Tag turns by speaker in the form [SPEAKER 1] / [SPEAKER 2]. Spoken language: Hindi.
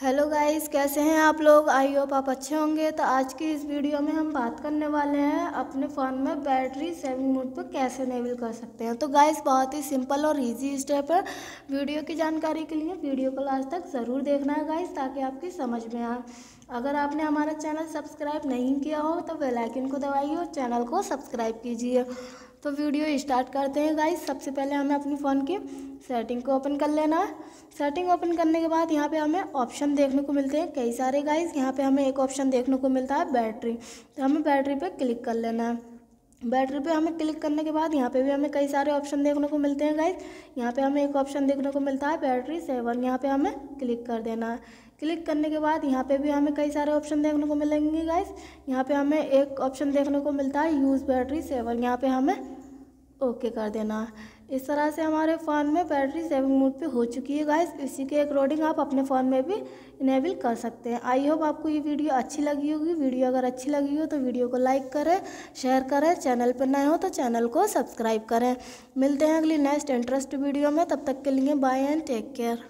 [SPEAKER 1] हेलो गाइस कैसे हैं आप लोग? आई होप आप अच्छे होंगे। तो आज की इस वीडियो में हम बात करने वाले हैं अपने फ़ोन में बैटरी सेविंग मोड पर कैसे इनेबल कर सकते हैं। तो गाइस बहुत ही सिंपल और इजी स्टेप है। वीडियो की जानकारी के लिए वीडियो को लास्ट तक ज़रूर देखना है गाइस ताकि आपकी समझ में आए। अगर आपने हमारा चैनल सब्सक्राइब नहीं किया हो तो बेलाइकिन को दबाइए और चैनल को सब्सक्राइब कीजिए। तो वीडियो स्टार्ट करते हैं गाइस। सबसे पहले हमें अपनी फ़ोन की सेटिंग को ओपन कर लेना है। सेटिंग ओपन करने के बाद यहाँ पे हमें ऑप्शन देखने को मिलते हैं कई सारे गाइस। यहाँ पे हमें एक ऑप्शन देखने को मिलता है बैटरी। तो हमें बैटरी पे क्लिक कर लेना है। बैटरी पे हमें क्लिक करने के बाद यहाँ पे भी हमें कई सारे ऑप्शन देखने को मिलते हैं गाइज़ यहाँ पे हमें एक ऑप्शन देखने को मिलता है बैटरी सेवन। यहाँ पे हमें क्लिक कर देना है। क्लिक करने के बाद यहाँ पे भी हमें कई सारे ऑप्शन देखने को मिलेंगे गाइज़ यहाँ पे हमें एक ऑप्शन देखने को मिलता है यूज़ बैटरी सेवन यहाँ पर हमें ओके कर देना। इस तरह से हमारे फ़ोन में बैटरी सेविंग मोड पे हो चुकी है गाइस इसी के अकॉर्डिंग आप अपने फ़ोन में भी इनेबल कर सकते हैं। आई होप आपको ये वीडियो अच्छी लगी होगी। वीडियो अगर अच्छी लगी हो तो वीडियो को लाइक करें शेयर करें। चैनल पर नए हो तो चैनल को सब्सक्राइब करें। मिलते हैं अगली नेक्स्ट इंटरेस्ट वीडियो में। तब तक के लिए बाय एंड टेक केयर